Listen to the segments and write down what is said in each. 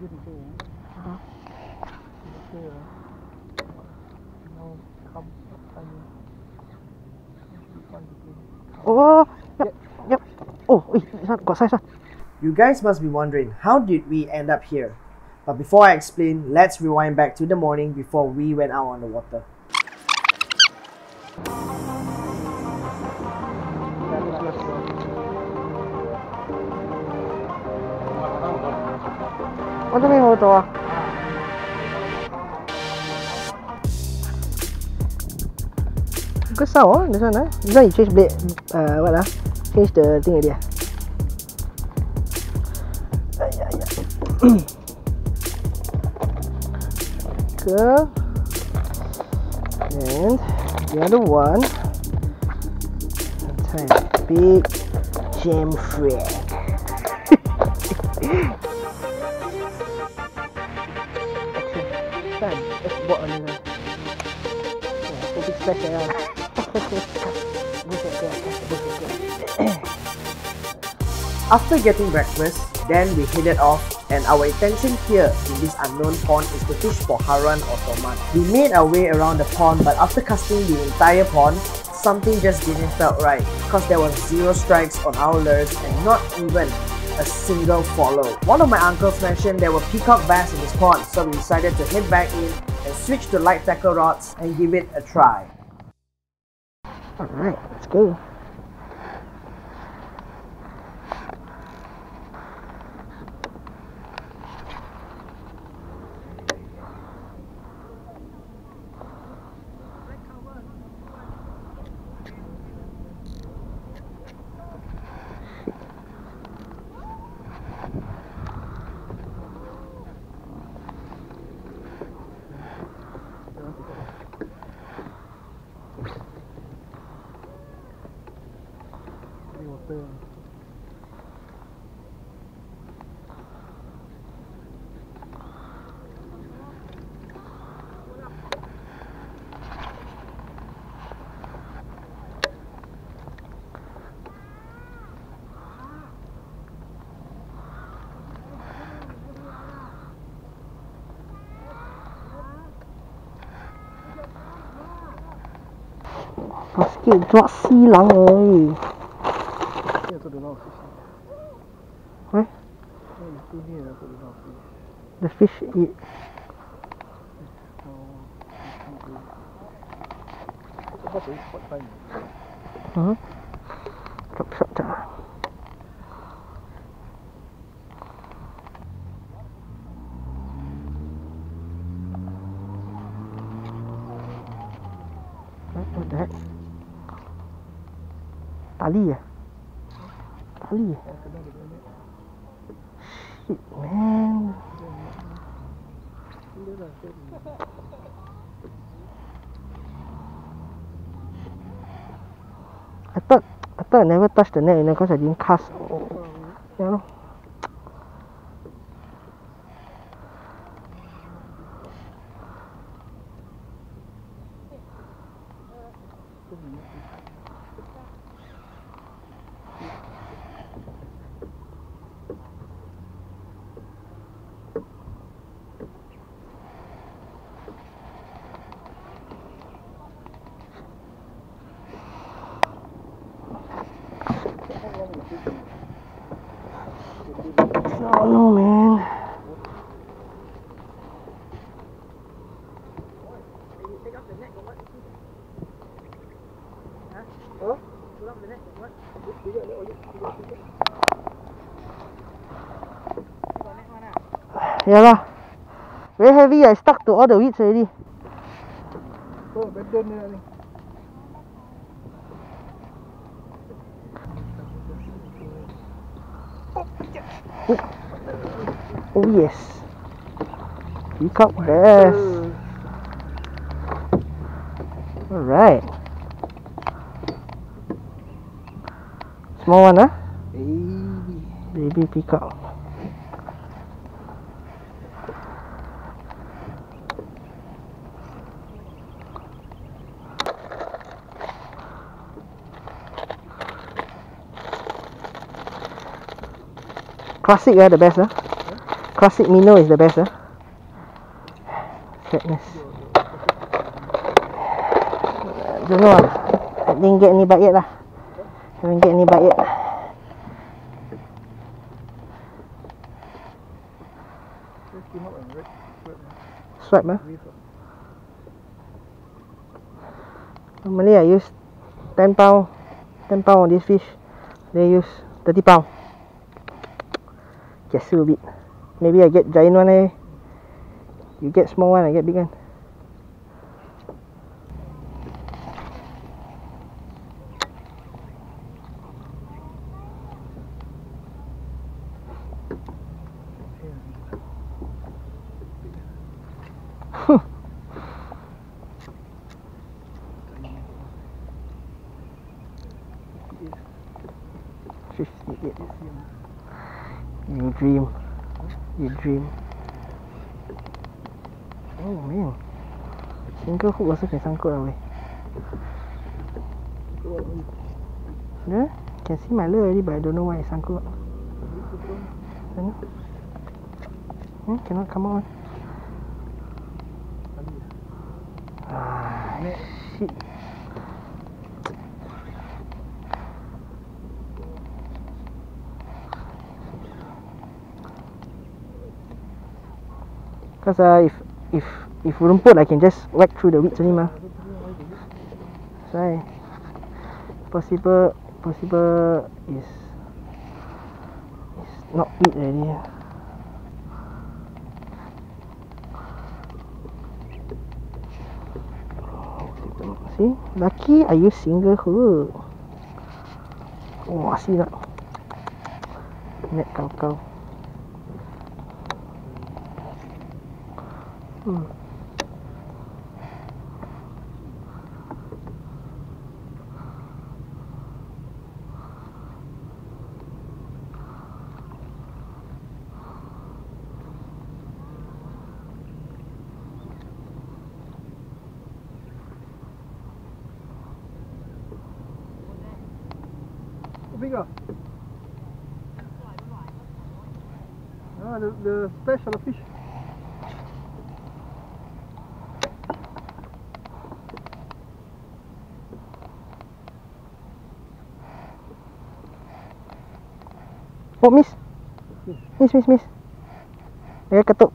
didn't do it. Uh-huh. There. Now come I mean usually find the thing. Oh, yep, yep. Oh, wait, got size. You guys must be wondering, how did we end up here? But before I explain, let's rewind back to the morning before we went out on the water. What do you mean, hold on? Good sound, oh, this one, eh? This you change blade, uh, what ah? Change the thing already, ah? And the other one. Time big jam frag. After getting breakfast, then we headed off and our intention here in this unknown pond is to fish for haran or toman. We made our way around the pond but after casting the entire pond, something just didn't felt right because there was zero strikes on our lures and not even a single follow. One of my uncles mentioned there were peacock bass in this pond so we decided to head back in and switch to light tackle rods and give it a try. Alright, let's go. Basket drop silang oi. Here to the north fish. Too near to the north fish. The fish eat. Hmm? Drop shot tak? What the heck? Tá ali, ali. Shit, man. I thought I thought I never touched the net, you know, because I didn't cast. Oh, you know. No man. Yeah lah. Very heavy. I stuck to all the weeds already. Oh, better than that. Oh yes. Pick up bass. Alright. Small one, huh? Baby. Baby peacock. Classic, ah, the best, huh? classic minnow is the best, huh? Sadness. Don't know lah. I didn't get lah. And red, red Swipe ah. wave. ah. Normally I use 10 pound 10 pound on this fish. They use 30 pound. Kiasu a bit. Maybe I get giant one eh. You get small one, I get big one. Dream. You dream. Oh man. Single hook also can sangkut lah weh. Yeah? Can see my leg already but I don't know why it's sangkut. I know. Hmm, cannot come on. Ah, shit. Cause uh, if if if rumput I can just whack through the weeds only mah. Why. Possible possible is is not weed already. See, lucky I use single hook. Oh, see tak? Net kau-kau. Hmm. How big ah? Ah, the, the special fish. Oh, miss. Miss, miss, miss. Dia ketuk.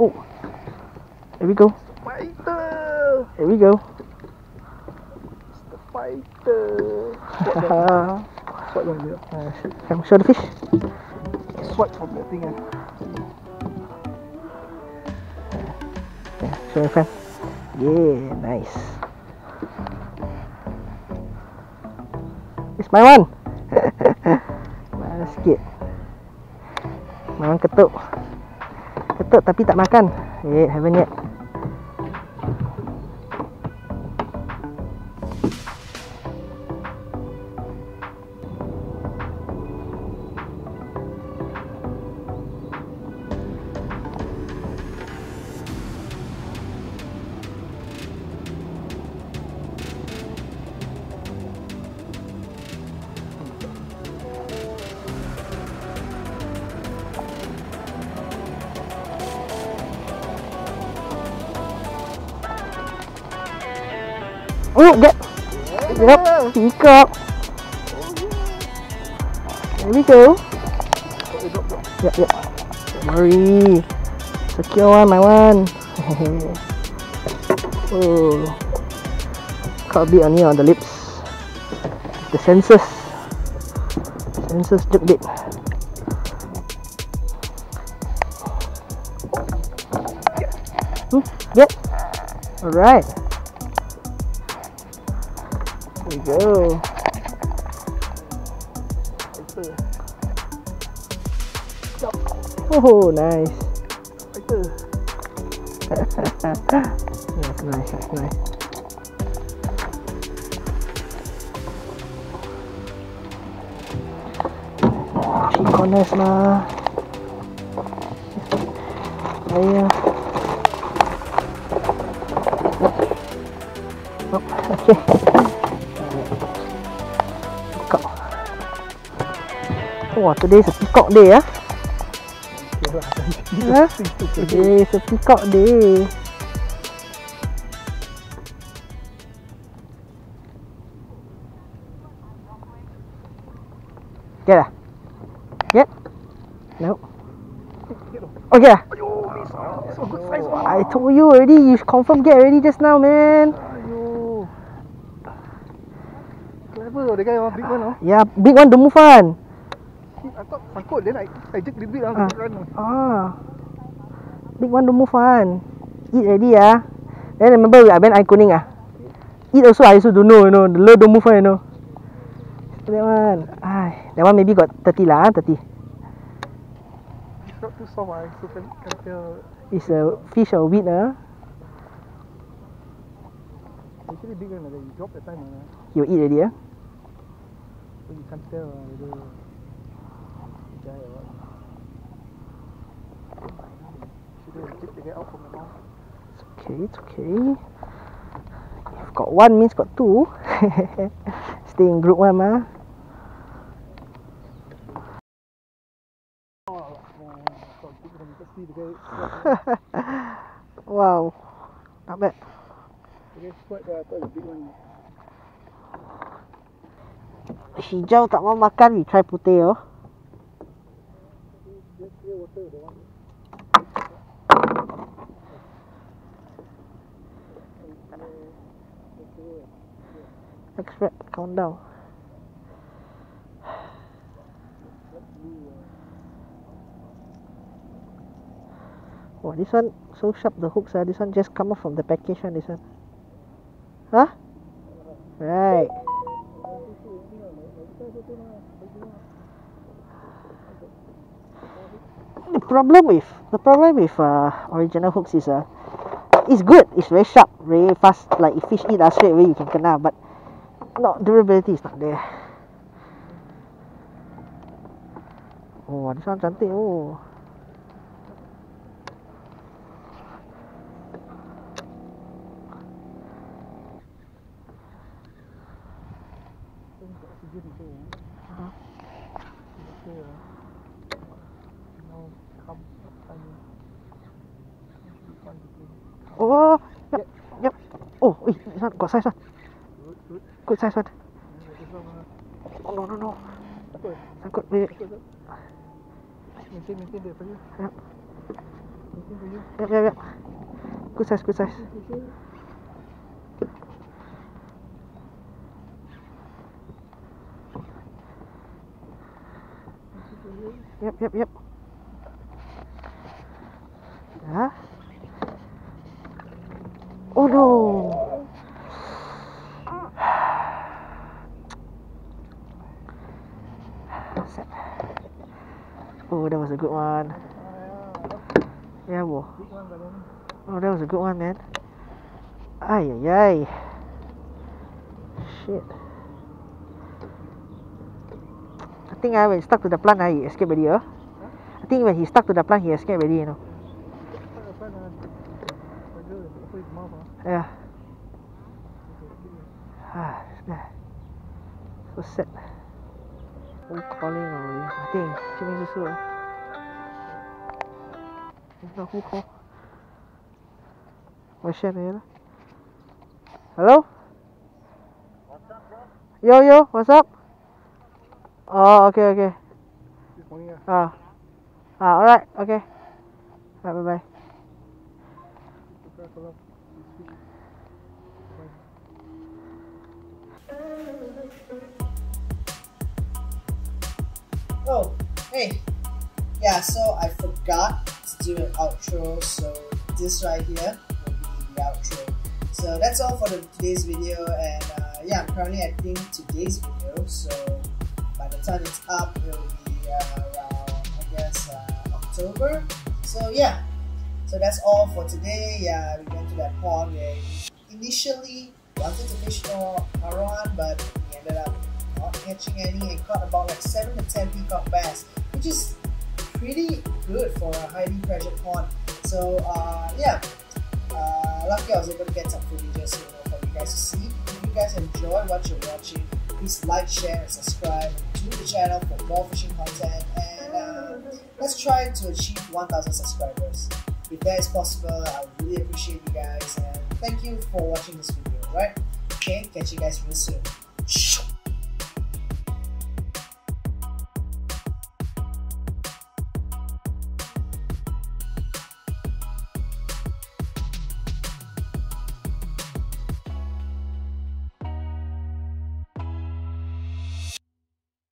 Oh. There we go. Fighter! There we go. Fighter! uh, Swipe on there. come show the fish. Swipe from that thing. Eh. Yeah, show in front. Yeah, nice. It's my one. Mana sikit. One ketuk. Ketuk tapi tak makan. Wait, haven't yet. Oh, get. Yep, pick up. There we go. Yep, yep. Don't worry. Secure one, my one. oh. Caught a bit on here on the lips. The sensors. Sensors took bit. Get. Alright. We go. Oh, nice. That's nice, that's nice. Three corners lah. Saya. Oh, okay. Wah, today is a peacock day ah. Huh? Today is a peacock day. Get lah. Get. No. Okay lah. I told you already. You confirm get already just now, man. Clever the guy one big one oh. Yeah, big one don't move one. Sangkut then I I jerk little bit ah, Ah. run. Ah. Big one don't move one. Eat already ah. Then remember I went eye kuning ah. Eat also I also don't know, you know. The low don't move one, you know. That one. Ay, that one maybe got 30 lah, ah, 30. It's not too soft ah, so can can tell. It's a fish or weed ah. Actually big one like. You drop that time ah, You eat already ah. so you can't tell ah, whether die or what. It's okay, it's okay. If got one means got two. Stay in group one squat. wow. Not bad. Hijau tak mau makan, we try putih oh. Just clear water the one. Extract, count down. Oh, this one so sharp the hooks ah. This one just come off from the package one. This one. Huh? Right. The problem with the problem with uh, original hooks is uh, it's good. It's very sharp, very fast. Like if fish eat ah, straight away you can kena. But not durability is not there. Oh, this one cantik oh. ồ nhấp nhấp ồ ui xoăn quả sai xoăn cột sai xoăn oh, no no no xoăn cột về Yep, yep, yep. Good size, good size. Yep, yep, yep. Đó. Oh no. Set. Oh, that was a good one. Ah, Yeah, then Oh, that was a good one, man. Ay, ay, ay. Shit. I think I when he stuck to the plant, ah, he escaped already, oh. I think when he stuck to the plant, he escaped already, you know. Yeah. À. à, này. So sad. Không có lên rồi. Tiền, chưa biết sửa. Nó không có. Mà xe này. Hello? What's up, bro? Yo, yo, what's up? Oh, okay, okay. Ah. Ah, alright, okay. Bye, bye, bye. Oh, hey. Yeah, so I forgot to do an outro, so this right here will be the outro. So that's all for the, today's video, and uh, yeah, I'm currently editing today's video, so by the time it's up, it will be uh, around, I guess, uh, October. So yeah, so that's all for today. Yeah, we went to that pond where initially wanted to fish for Haran, but we ended up on catching any and caught about like 7 to 10 peacock bass, which is pretty good for a highly pressured pond. So uh, yeah, uh, lucky I was able to get some footage you know, for you guys to see. If you guys enjoy what you're watching, please like, share, and subscribe to the channel for more fishing content. And uh, let's try to achieve 1,000 subscribers. If that is possible, I really appreciate you guys. And thank you for watching this video. Right? Okay, catch you guys real soon.